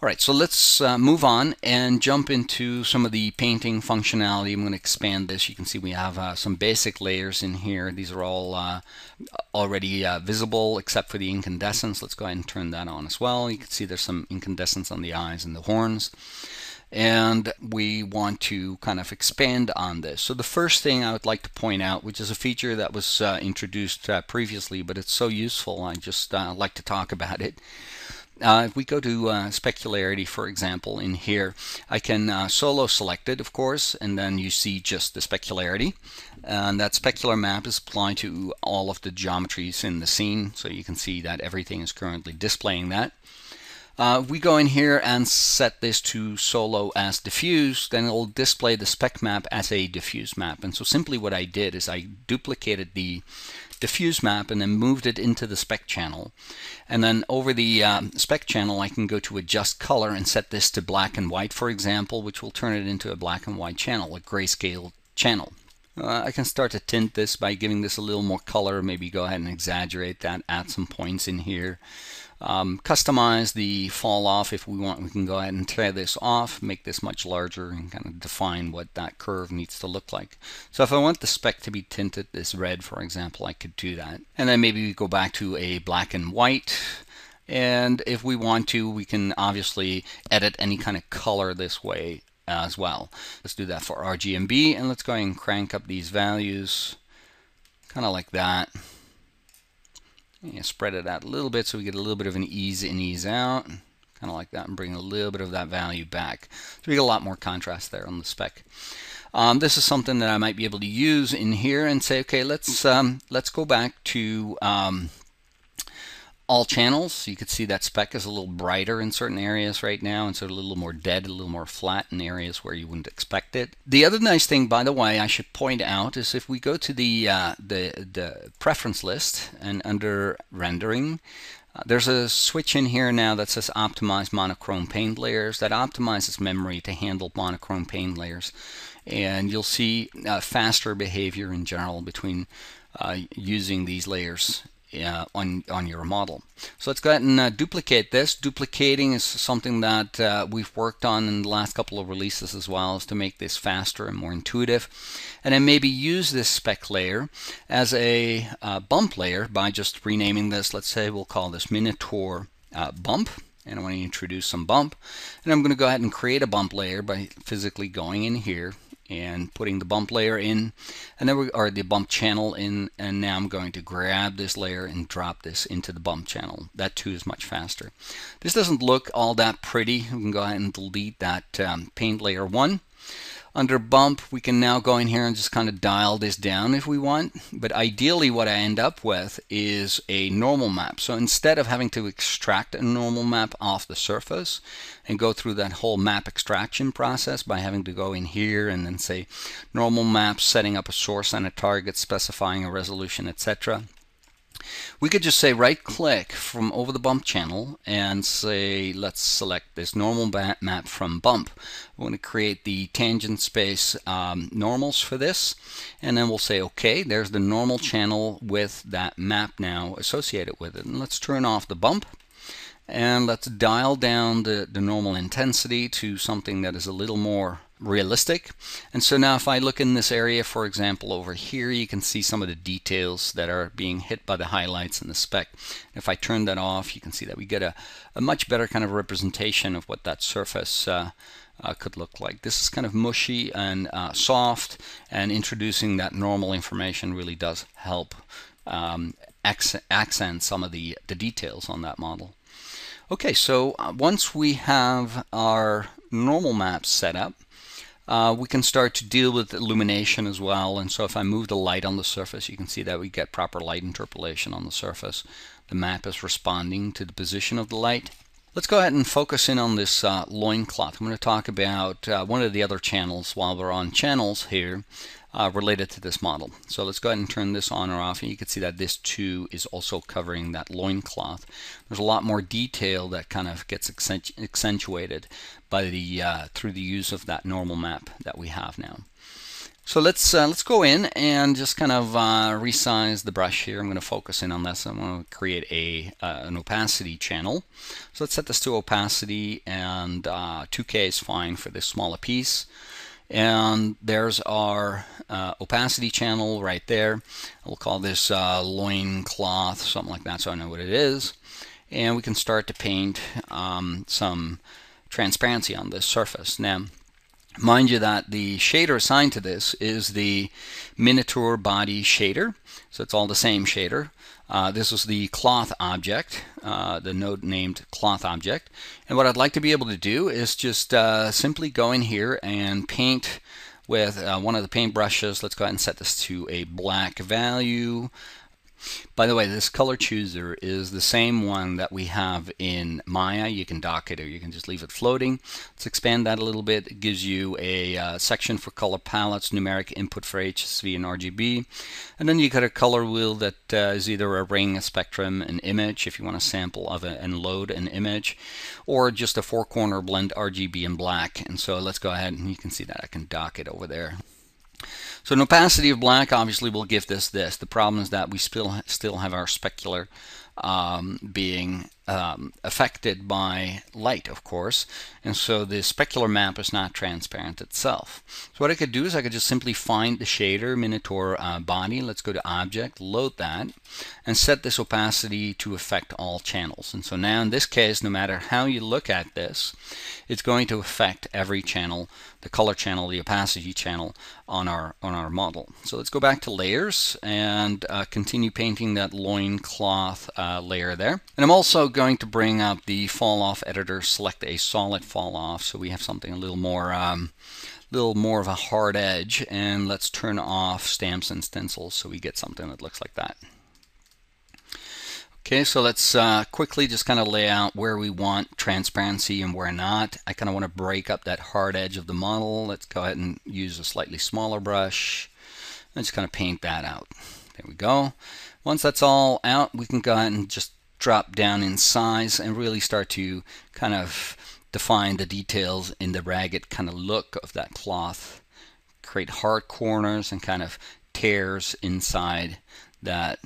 All right, so let's uh, move on and jump into some of the painting functionality. I'm going to expand this. You can see we have uh, some basic layers in here. These are all uh, already uh, visible except for the incandescence. Let's go ahead and turn that on as well. You can see there's some incandescence on the eyes and the horns. And we want to kind of expand on this. So the first thing I would like to point out, which is a feature that was uh, introduced uh, previously, but it's so useful, I just like to talk about it uh, if we go to uh, specularity, for example, in here, I can uh, solo select it, of course, and then you see just the specularity. And that specular map is applied to all of the geometries in the scene, so you can see that everything is currently displaying that. Uh, we go in here and set this to solo as diffuse, then it'll display the spec map as a diffuse map. And so simply what I did is I duplicated the diffuse map and then moved it into the spec channel. And then over the um, spec channel, I can go to adjust color and set this to black and white, for example, which will turn it into a black and white channel, a grayscale channel. Uh, I can start to tint this by giving this a little more color, maybe go ahead and exaggerate that, add some points in here. Um, customize the fall off if we want. We can go ahead and tear this off make this much larger and kind of define what that curve needs to look like. So if I want the spec to be tinted this red for example I could do that. And then maybe we go back to a black and white. And if we want to we can obviously edit any kind of color this way as well let's do that for RGB and let's go and crank up these values kind of like that yeah, spread it out a little bit so we get a little bit of an ease in, ease out. Kind of like that and bring a little bit of that value back. So we get a lot more contrast there on the spec. Um, this is something that I might be able to use in here and say, okay, let's um, let's go back to um, all channels. You can see that spec is a little brighter in certain areas right now and so a little more dead, a little more flat in areas where you wouldn't expect it. The other nice thing, by the way, I should point out is if we go to the, uh, the, the preference list and under rendering, uh, there's a switch in here now that says optimize monochrome paint layers that optimizes memory to handle monochrome paint layers and you'll see uh, faster behavior in general between uh, using these layers uh, on, on your model. So let's go ahead and uh, duplicate this. Duplicating is something that uh, we've worked on in the last couple of releases as well is to make this faster and more intuitive. And then maybe use this spec layer as a uh, bump layer by just renaming this. Let's say we'll call this Minotaur uh, bump and I want to introduce some bump and I'm going to go ahead and create a bump layer by physically going in here and putting the bump layer in. And then we are the bump channel in and now I'm going to grab this layer and drop this into the bump channel. That too is much faster. This doesn't look all that pretty. We can go ahead and delete that um, paint layer 1 under bump, we can now go in here and just kind of dial this down if we want. But ideally what I end up with is a normal map. So instead of having to extract a normal map off the surface and go through that whole map extraction process by having to go in here and then say normal map, setting up a source and a target, specifying a resolution, etc. We could just say right click from over the bump channel and say let's select this normal map from bump. We're going to create the tangent space um, normals for this. And then we'll say okay there's the normal channel with that map now associated with it. And let's turn off the bump. And let's dial down the, the normal intensity to something that is a little more realistic. And so now if I look in this area, for example, over here, you can see some of the details that are being hit by the highlights in the spec. If I turn that off, you can see that we get a, a much better kind of representation of what that surface uh, uh, could look like. This is kind of mushy and uh, soft, and introducing that normal information really does help um, accent some of the, the details on that model. Okay, so uh, once we have our normal maps set up, uh, we can start to deal with illumination as well. And so if I move the light on the surface, you can see that we get proper light interpolation on the surface. The map is responding to the position of the light. Let's go ahead and focus in on this uh, loincloth. I'm going to talk about uh, one of the other channels while we're on channels here uh, related to this model. So let's go ahead and turn this on or off and you can see that this too is also covering that loincloth. There's a lot more detail that kind of gets accentuated by the uh, through the use of that normal map that we have now. So let's uh, let's go in and just kind of uh, resize the brush here. I'm going to focus in on this. I'm going to create a uh, an opacity channel. So let's set this to opacity and 2K uh, is fine for this smaller piece. And there's our uh, opacity channel right there. We'll call this uh, loin cloth, something like that, so I know what it is. And we can start to paint um, some transparency on this surface. Now, Mind you that the shader assigned to this is the Minotaur Body shader. So it's all the same shader. Uh, this is the cloth object, uh, the node named cloth object. And what I'd like to be able to do is just uh, simply go in here and paint with uh, one of the paint brushes. Let's go ahead and set this to a black value. By the way, this color chooser is the same one that we have in Maya. You can dock it or you can just leave it floating. Let's expand that a little bit. It gives you a uh, section for color palettes, numeric input for HSV and RGB. And then you got a color wheel that uh, is either a ring, a spectrum, an image if you want a sample of it and load an image, or just a four corner blend RGB and black. And so let's go ahead and you can see that I can dock it over there. So an opacity of black obviously will give this this. The problem is that we still still have our specular um, being um, affected by light, of course, and so the specular map is not transparent itself. So what I could do is I could just simply find the shader Minotaur uh, body. Let's go to Object, load that, and set this opacity to affect all channels. And so now in this case, no matter how you look at this, it's going to affect every channel, the color channel, the opacity channel on our on our model. So let's go back to layers and uh, continue painting that loincloth uh, layer there. And I'm also going to bring up the fall off editor, select a solid fall off so we have something a little more um, little more of a hard edge and let's turn off stamps and stencils so we get something that looks like that. Okay, so let's uh, quickly just kind of lay out where we want transparency and where not. I kind of want to break up that hard edge of the model. Let's go ahead and use a slightly smaller brush and just kind of paint that out. There we go. Once that's all out, we can go ahead and just drop down in size and really start to kind of define the details in the ragged kind of look of that cloth. Create hard corners and kind of tears inside that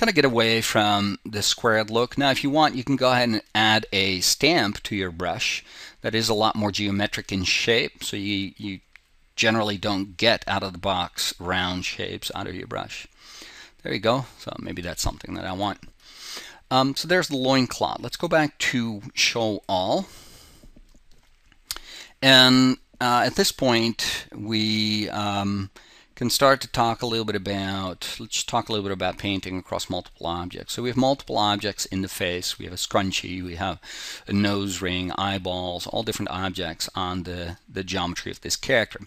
kind of get away from the squared look. Now if you want you can go ahead and add a stamp to your brush that is a lot more geometric in shape so you, you generally don't get out of the box round shapes out of your brush. There you go. So maybe that's something that I want. Um, so there's the loincloth. Let's go back to show all. And uh, at this point, we um, can start to talk a little bit about, let's talk a little bit about painting across multiple objects. So we have multiple objects in the face. We have a scrunchie, we have a nose ring, eyeballs, all different objects on the, the geometry of this character.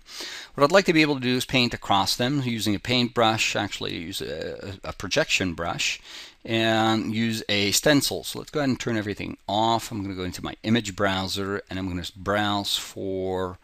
What I'd like to be able to do is paint across them using a paintbrush, actually use a, a projection brush, and use a stencil. So let's go ahead and turn everything off. I'm going to go into my image browser and I'm going to browse for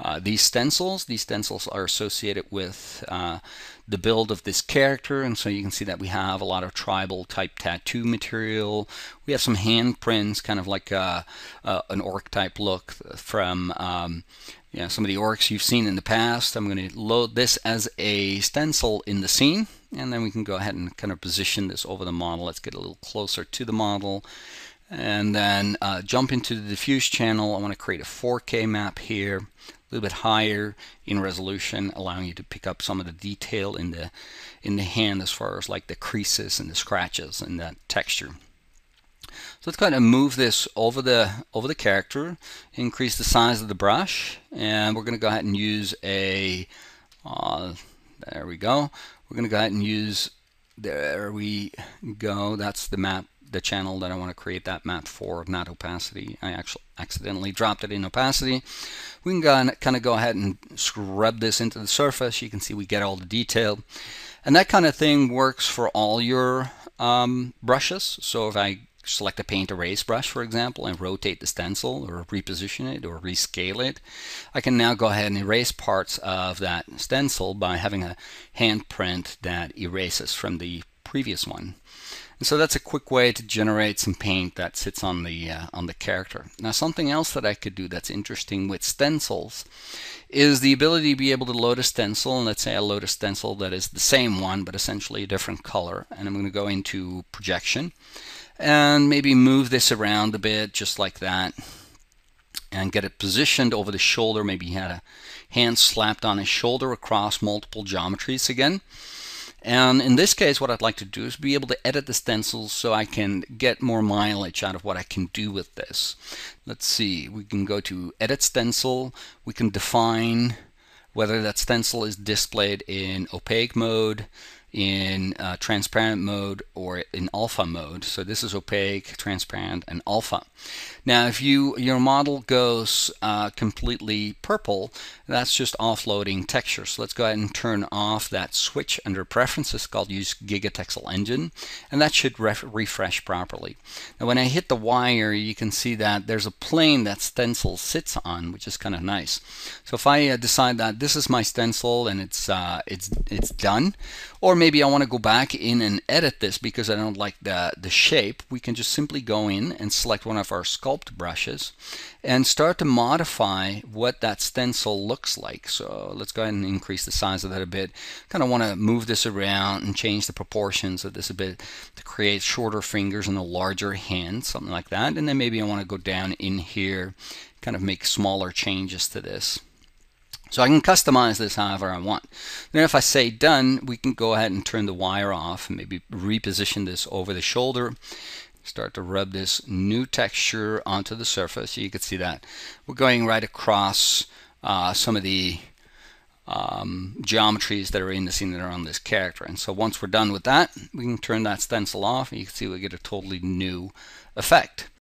uh, these stencils, these stencils are associated with uh, the build of this character and so you can see that we have a lot of tribal type tattoo material. We have some handprints kind of like a, a, an orc type look from um, you know, some of the orcs you've seen in the past. I'm going to load this as a stencil in the scene and then we can go ahead and kind of position this over the model. Let's get a little closer to the model and then uh, jump into the diffuse channel. I want to create a 4K map here a little bit higher in resolution, allowing you to pick up some of the detail in the in the hand as far as like the creases and the scratches and that texture. So let's go ahead and move this over the over the character, increase the size of the brush, and we're going to go ahead and use a uh, there we go. We're going to go ahead and use there we go. That's the map the channel that I want to create that map for, not opacity. I actually accidentally dropped it in opacity. We can kind of go ahead and scrub this into the surface. You can see we get all the detail. And that kind of thing works for all your um, brushes. So if I select a paint erase brush, for example, and rotate the stencil or reposition it or rescale it, I can now go ahead and erase parts of that stencil by having a handprint that erases from the previous one. And so that's a quick way to generate some paint that sits on the uh, on the character. Now something else that I could do that's interesting with stencils is the ability to be able to load a stencil and let's say I load a stencil that is the same one but essentially a different color and I'm going to go into projection and maybe move this around a bit just like that and get it positioned over the shoulder maybe he had a hand slapped on his shoulder across multiple geometries again and in this case, what I'd like to do is be able to edit the stencils so I can get more mileage out of what I can do with this. Let's see, we can go to Edit Stencil. We can define whether that stencil is displayed in opaque mode, in uh, transparent mode or in alpha mode. So this is opaque, transparent, and alpha. Now if you your model goes uh, completely purple, that's just offloading texture. So let's go ahead and turn off that switch under preferences called use GigaTexel Engine and that should refresh properly. Now when I hit the wire you can see that there's a plane that stencil sits on which is kind of nice. So if I uh, decide that this is my stencil and it's uh, it's it's done or maybe I want to go back in and edit this because I don't like the, the shape, we can just simply go in and select one of our sculpt brushes and start to modify what that stencil looks like. So let's go ahead and increase the size of that a bit. Kind of want to move this around and change the proportions of this a bit to create shorter fingers and a larger hand, something like that. And then maybe I want to go down in here, kind of make smaller changes to this. So I can customize this however I want. Then if I say done, we can go ahead and turn the wire off and maybe reposition this over the shoulder. Start to rub this new texture onto the surface. You can see that. We're going right across uh, some of the um, geometries that are in the scene that are on this character. And so once we're done with that, we can turn that stencil off and you can see we get a totally new effect.